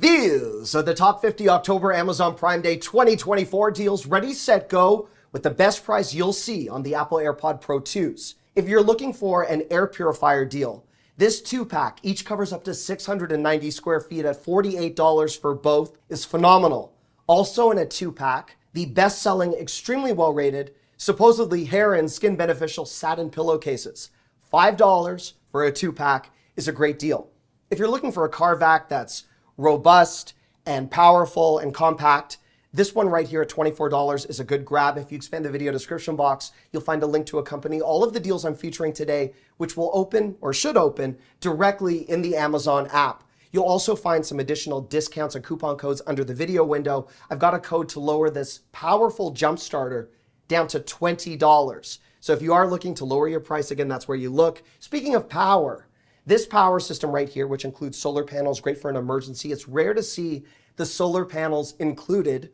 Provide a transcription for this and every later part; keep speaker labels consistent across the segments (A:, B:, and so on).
A: These are the top 50 October Amazon Prime Day 2024 deals. Ready, set, go with the best price you'll see on the Apple AirPod Pro 2s. If you're looking for an air purifier deal, this two pack, each covers up to 690 square feet at $48 for both, is phenomenal. Also, in a two pack, the best selling, extremely well rated, supposedly hair and skin beneficial satin pillowcases. $5 for a two pack is a great deal. If you're looking for a car vac that's robust and powerful and compact, this one right here at $24 is a good grab. If you expand the video description box, you'll find a link to a company. All of the deals I'm featuring today, which will open or should open directly in the Amazon app. You'll also find some additional discounts and coupon codes under the video window. I've got a code to lower this powerful jump starter down to $20. So if you are looking to lower your price, again, that's where you look. Speaking of power, this power system right here, which includes solar panels, great for an emergency. It's rare to see the solar panels included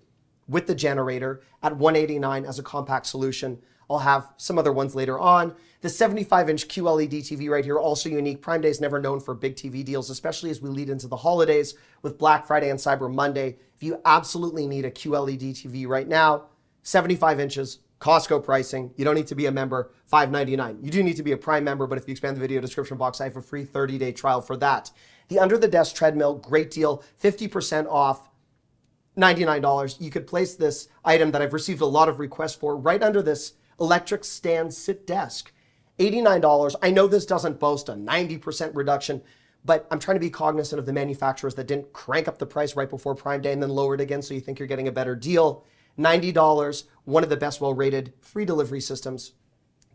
A: with the generator at 189 as a compact solution. I'll have some other ones later on. The 75-inch QLED TV right here, also unique. Prime Day is never known for big TV deals, especially as we lead into the holidays with Black Friday and Cyber Monday. If you absolutely need a QLED TV right now, 75 inches, Costco pricing. You don't need to be a member, $5.99. You do need to be a Prime member, but if you expand the video description box, I have a free 30-day trial for that. The under the desk treadmill, great deal, 50% off $99. You could place this item that I've received a lot of requests for right under this electric stand sit desk. $89. I know this doesn't boast a 90% reduction, but I'm trying to be cognizant of the manufacturers that didn't crank up the price right before Prime Day and then lower it again so you think you're getting a better deal. $90, one of the best well rated free delivery systems.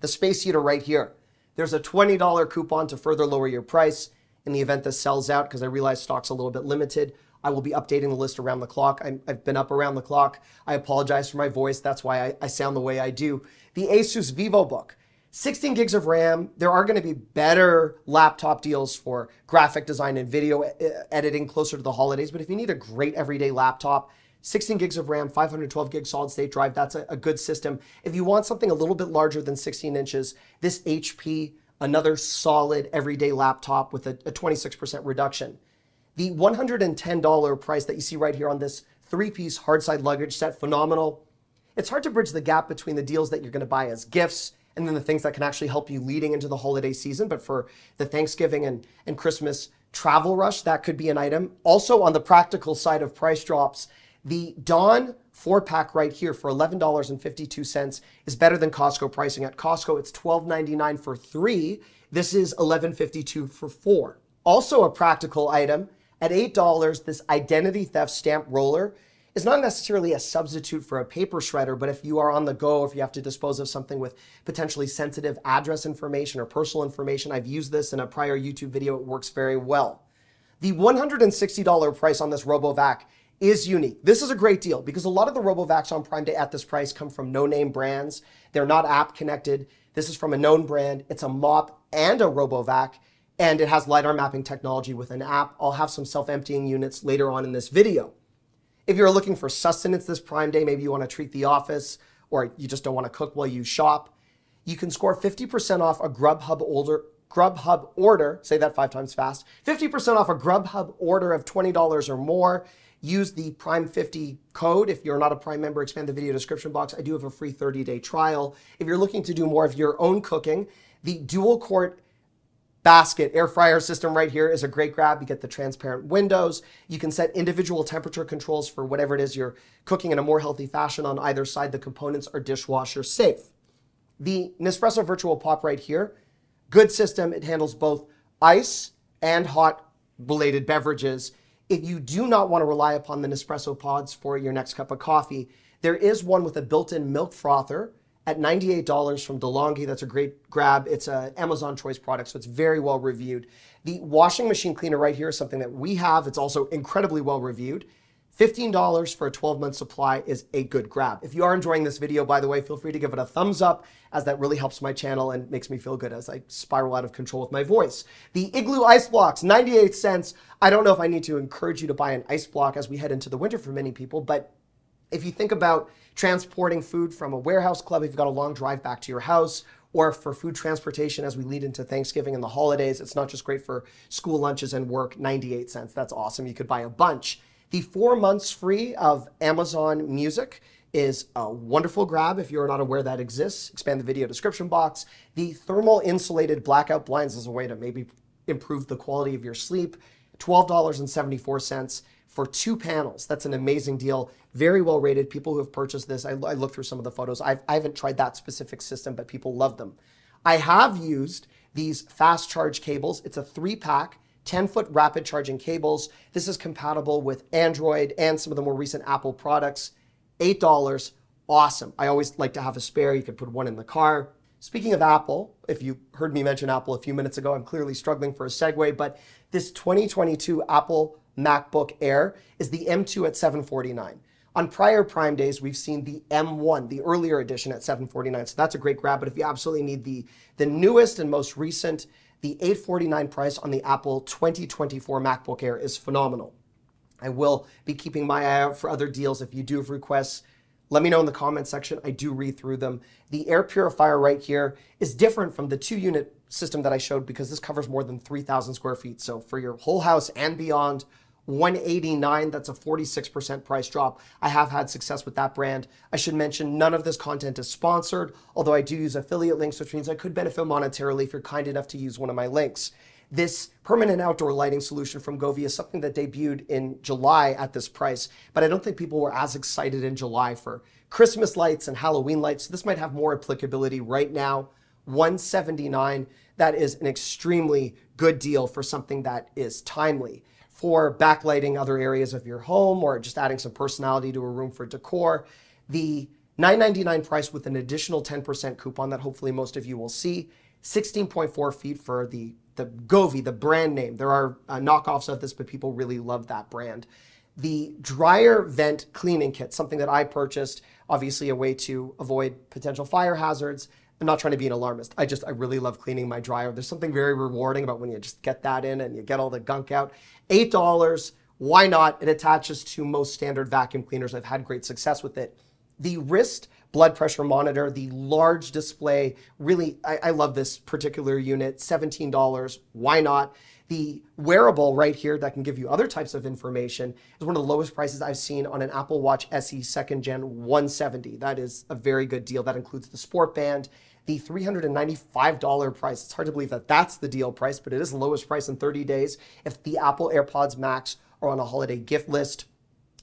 A: The space heater right here. There's a $20 coupon to further lower your price in the event this sells out because I realize stock's a little bit limited. I will be updating the list around the clock. i have been up around the clock. I apologize for my voice. That's why I, I sound the way I do. The Asus VivoBook. 16 gigs of RAM. There are going to be better laptop deals for graphic design and video editing closer to the holidays. But if you need a great everyday laptop, 16 gigs of RAM, 512 gig solid state drive, that's a, a good system. If you want something a little bit larger than 16 inches, this HP, another solid everyday laptop with a, a 26% reduction. The $110 price that you see right here on this three-piece hard side luggage set, phenomenal. It's hard to bridge the gap between the deals that you're going to buy as gifts and then the things that can actually help you leading into the holiday season. But for the Thanksgiving and, and Christmas travel rush, that could be an item. Also, on the practical side of price drops, the Dawn four pack right here for $11.52 is better than Costco pricing. At Costco, it's $12.99 for three. This is $11.52 for four. Also, a practical item at $8, this identity theft stamp roller is not necessarily a substitute for a paper shredder, but if you are on the go, if you have to dispose of something with potentially sensitive address information or personal information, I've used this in a prior YouTube video, it works very well. The $160 price on this RoboVac is unique. This is a great deal because a lot of the RoboVacs on Prime Day at this price come from no-name brands. They're not app connected. This is from a known brand. It's a mop and a RoboVac and it has LiDAR mapping technology with an app. I'll have some self-emptying units later on in this video. If you're looking for sustenance this Prime Day, maybe you want to treat the office or you just don't want to cook while you shop, you can score 50% off a Grubhub order, Grubhub order, say that five times fast, 50% off a Grubhub order of $20 or more. Use the Prime 50 code. If you're not a Prime member, expand the video description box. I do have a free 30-day trial. If you're looking to do more of your own cooking, the dual quart basket air fryer system right here is a great grab. You get the transparent windows. You can set individual temperature controls for whatever it is you're cooking in a more healthy fashion on either side. The components are dishwasher safe. The Nespresso Vertuo Pop right here, good system. It handles both ice and hot related beverages. If you do not want to rely upon the Nespresso pods for your next cup of coffee, there is one with a built-in milk frother at $98 from DeLonghi. That's a great grab. It's an Amazon Choice product, so it's very well reviewed. The washing machine cleaner right here is something that we have. It's also incredibly well reviewed. $15 for a 12-month supply is a good grab. If you are enjoying this video, by the way, feel free to give it a thumbs up as that really helps my channel and makes me feel good as I spiral out of control with my voice. The Igloo Ice Blocks, 98 cents. I don't know if I need to encourage you to buy an ice block as we head into the winter for many people, but If you think about transporting food from a warehouse club, if you've got a long drive back to your house, or for food transportation as we lead into Thanksgiving and the holidays, it's not just great for school lunches and work, 98 cents. That's awesome. You could buy a bunch. The four months free of Amazon Music is a wonderful grab if you're not aware that exists. Expand the video description box. The thermal insulated blackout blinds is a way to maybe improve the quality of your sleep. $12.74 for two panels. That's an amazing deal. Very well rated. People who have purchased this, I, I looked through some of the photos. I've, I haven't tried that specific system, but people love them. I have used these fast charge cables. It's a three pack, 10 foot rapid charging cables. This is compatible with Android and some of the more recent Apple products. $8. Awesome. I always like to have a spare. You could put one in the car. Speaking of Apple, if you heard me mention Apple a few minutes ago, I'm clearly struggling for a segue, but this 2022 Apple MacBook Air is the M2 at 749. On prior Prime days, we've seen the M1, the earlier edition at 749. So that's a great grab. But if you absolutely need the, the newest and most recent, the 849 price on the Apple 2024 MacBook Air is phenomenal. I will be keeping my eye out for other deals. If you do have requests, let me know in the comment section. I do read through them. The air purifier right here is different from the two unit system that I showed because this covers more than 3,000 square feet. So for your whole house and beyond, 189 that's a 46% price drop i have had success with that brand i should mention none of this content is sponsored although i do use affiliate links which means i could benefit monetarily if you're kind enough to use one of my links this permanent outdoor lighting solution from Govee is something that debuted in July at this price, but I don't think people were as excited in July for Christmas lights and Halloween lights. So this might have more applicability right now. 179 that is an extremely good deal for something that is timely for backlighting other areas of your home or just adding some personality to a room for decor. The 9.99 price with an additional 10% coupon that hopefully most of you will see. 16.4 feet for the the Govee, the brand name. There are uh, knockoffs of this, but people really love that brand. The dryer vent cleaning kit, something that I purchased, obviously a way to avoid potential fire hazards. I'm not trying to be an alarmist. I just, I really love cleaning my dryer. There's something very rewarding about when you just get that in and you get all the gunk out. $8. Why not? It attaches to most standard vacuum cleaners. I've had great success with it. The wrist blood pressure monitor, the large display, really, I, I love this particular unit, $17. Why not? The wearable right here that can give you other types of information is one of the lowest prices I've seen on an Apple Watch SE second gen 170. That is a very good deal. That includes the sport band, the $395 price. It's hard to believe that that's the deal price, but it is the lowest price in 30 days. If the Apple AirPods Max are on a holiday gift list,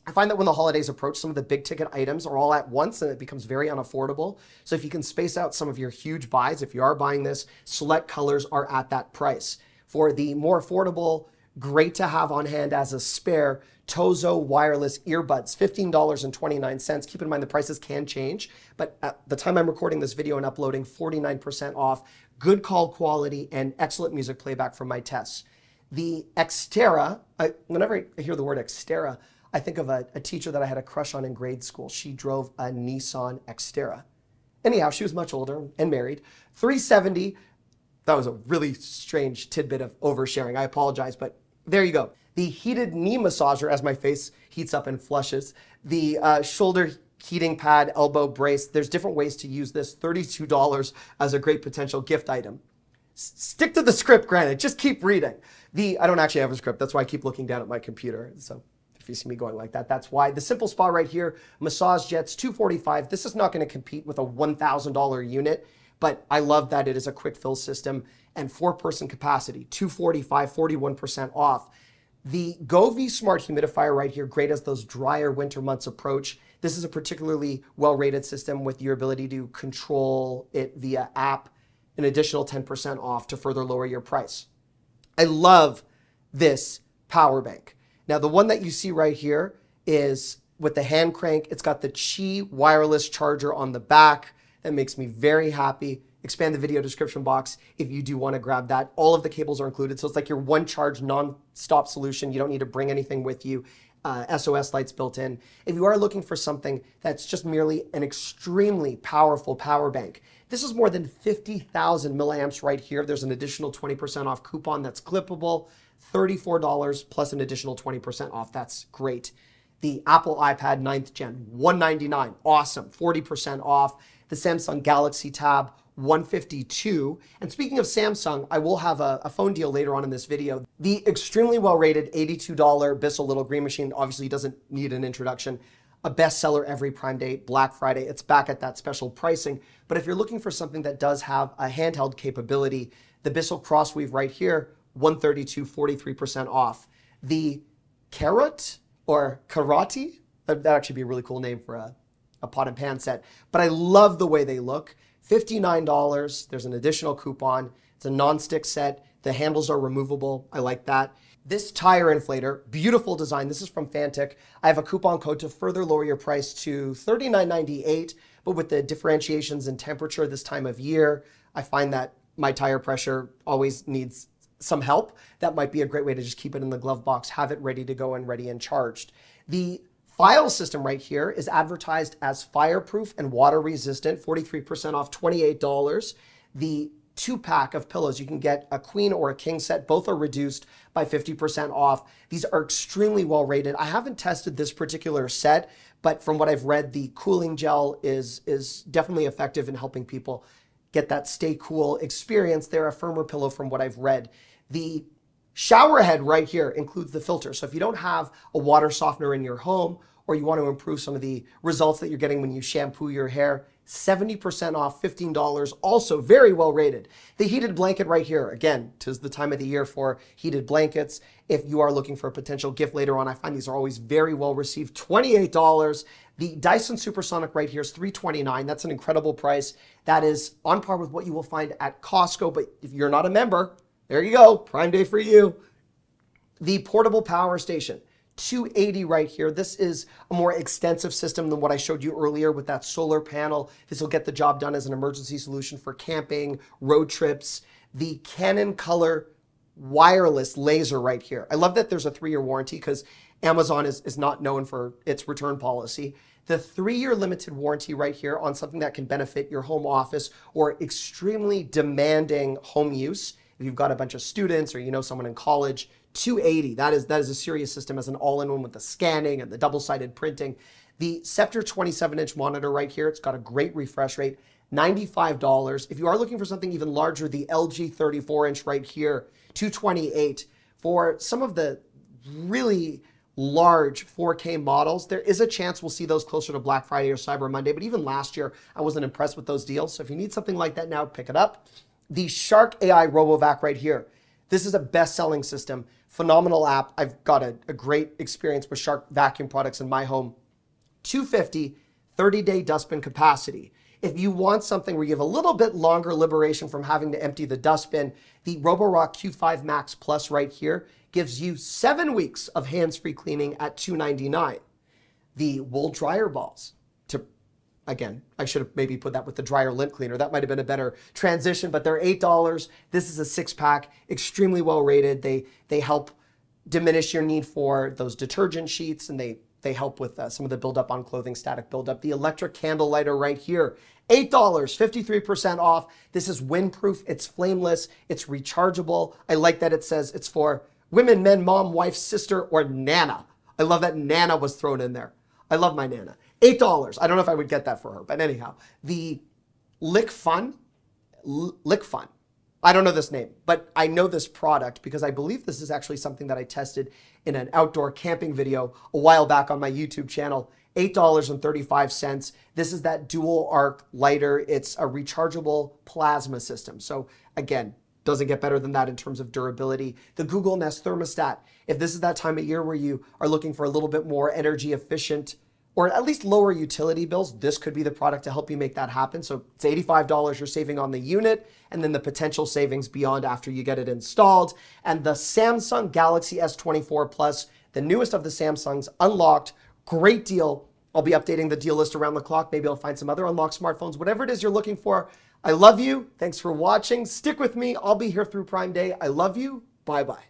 A: I find that when the holidays approach, some of the big ticket items are all at once and it becomes very unaffordable. So if you can space out some of your huge buys, if you are buying this, select colors are at that price. For the more affordable, great to have on hand as a spare, Tozo wireless earbuds, $15.29. Keep in mind the prices can change, but at the time I'm recording this video and uploading, 49% off, good call quality, and excellent music playback from my tests. The Xterra, I, whenever I hear the word Xterra, I think of a, a teacher that I had a crush on in grade school. She drove a Nissan Xterra. Anyhow, she was much older and married. 370 that was a really strange tidbit of oversharing. I apologize, but there you go. The heated knee massager as my face heats up and flushes. The uh, shoulder heating pad, elbow brace. There's different ways to use this. $32 as a great potential gift item. Stick to the script, granted. Just keep reading. The I don't actually have a script. That's why I keep looking down at my computer. So if you see me going like that, that's why. The simple spa right here, Massage Jets 245. This is not going to compete with a $1,000 unit but I love that it is a quick fill system and four person capacity, 245, 41% off. The Govee Smart Humidifier right here, great as those drier winter months approach. This is a particularly well rated system with your ability to control it via app, an additional 10% off to further lower your price. I love this power bank. Now, the one that you see right here is with the hand crank. It's got the Qi wireless charger on the back. That makes me very happy. Expand the video description box if you do want to grab that. All of the cables are included. So it's like your one charge non-stop solution. You don't need to bring anything with you. Uh, SOS lights built in. If you are looking for something that's just merely an extremely powerful power bank, this is more than 50,000 milliamps right here. There's an additional 20% off coupon that's clippable, $34 plus an additional 20% off. That's great. The Apple iPad 9th gen, 199 awesome, 40% off. The Samsung Galaxy Tab, 152. And speaking of Samsung, I will have a, a, phone deal later on in this video. The extremely well-rated $82 Bissell Little Green Machine obviously doesn't need an introduction. A bestseller every Prime Day, Black Friday. It's back at that special pricing. But if you're looking for something that does have a handheld capability, the Bissell CrossWave right here, 132, 43% off. The Carote or Karate, that'd actually be a really cool name for a, a pot and pan set. But I love the way they look. $59. There's an additional coupon. It's a non-stick set. The handles are removable. I like that. This tire inflator, beautiful design. This is from Fanttik. I have a coupon code to further lower your price to $39.98, but with the differentiations in temperature this time of year, I find that my tire pressure always needs some help. That might be a great way to just keep it in the glove box, have it ready to go and ready and charged. The File system right here is advertised as fireproof and water resistant, 43% off, $28. The two pack of pillows, you can get a queen or a king set. Both are reduced by 50% off. These are extremely well rated. I haven't tested this particular set, but from what I've read, the cooling gel is, is definitely effective in helping people get that stay cool experience. They're a firmer pillow from what I've read. The shower head right here includes the filter. So if you don't have a water softener in your home or you want to improve some of the results that you're getting when you shampoo your hair, 70% off, $15, also very well rated. The heated blanket right here, again, tis the time of the year for heated blankets. If you are looking for a potential gift later on, I find these are always very well received, $28. The Dyson Supersonic right here is 329. That's an incredible price. That is on par with what you will find at Costco, but if you're not a member, there you go, Prime Day for you. The portable power station. 280 right here. This is a more extensive system than what I showed you earlier with that solar panel. This will get the job done as an emergency solution for camping, road trips. The Canon Color wireless laser right here. I love that there's a three-year warranty because Amazon is, is not known for its return policy. The three-year limited warranty right here on something that can benefit your home office or extremely demanding home use. If you've got a bunch of students or you know someone in college, 280. That is that is a serious system as an all-in-one with the scanning and the double-sided printing. The Sceptre 27-inch monitor right here, it's got a great refresh rate. $95. If you are looking for something even larger, the LG 34-inch right here, 228. For some of the really large 4K models, there is a chance we'll see those closer to Black Friday or Cyber Monday, but even last year, I wasn't impressed with those deals. So if you need something like that now, pick it up. The Shark AI RoboVac right here. This is a best-selling system, phenomenal app. I've got a, a great experience with Shark vacuum products in my home. 250, 30-day dustbin capacity. If you want something where you have a little bit longer liberation from having to empty the dustbin, the Roborock Q5 Max Plus right here gives you seven weeks of hands-free cleaning at 299. The wool dryer balls, Again, I should have maybe put that with the dryer lint cleaner. That might have been a better transition, but they're $8. This is a six pack, extremely well rated. They, they help diminish your need for those detergent sheets and they, they help with uh, some of the buildup on clothing, static buildup. The electric candle lighter right here, $8, 53% off. This is windproof, it's flameless, it's rechargeable. I like that it says it's for women, men, mom, wife, sister, or nana. I love that nana was thrown in there. I love my nana. $8. I don't know if I would get that for her, but anyhow, the Lick Fun, Lick Fun. I don't know this name, but I know this product because I believe this is actually something that I tested in an outdoor camping video a while back on my YouTube channel. $8.35. This is that dual arc lighter. It's a rechargeable plasma system. So again, doesn't get better than that in terms of durability. The Google Nest thermostat. If this is that time of year where you are looking for a little bit more energy efficient or at least lower utility bills, this could be the product to help you make that happen. So it's $85 you're saving on the unit and then the potential savings beyond after you get it installed. And the Samsung Galaxy S24 Plus, the newest of the Samsungs, unlocked, great deal. I'll be updating the deal list around the clock. Maybe I'll find some other unlocked smartphones, whatever it is you're looking for. I love you. Thanks for watching. Stick with me. I'll be here through Prime Day. I love you. Bye-bye.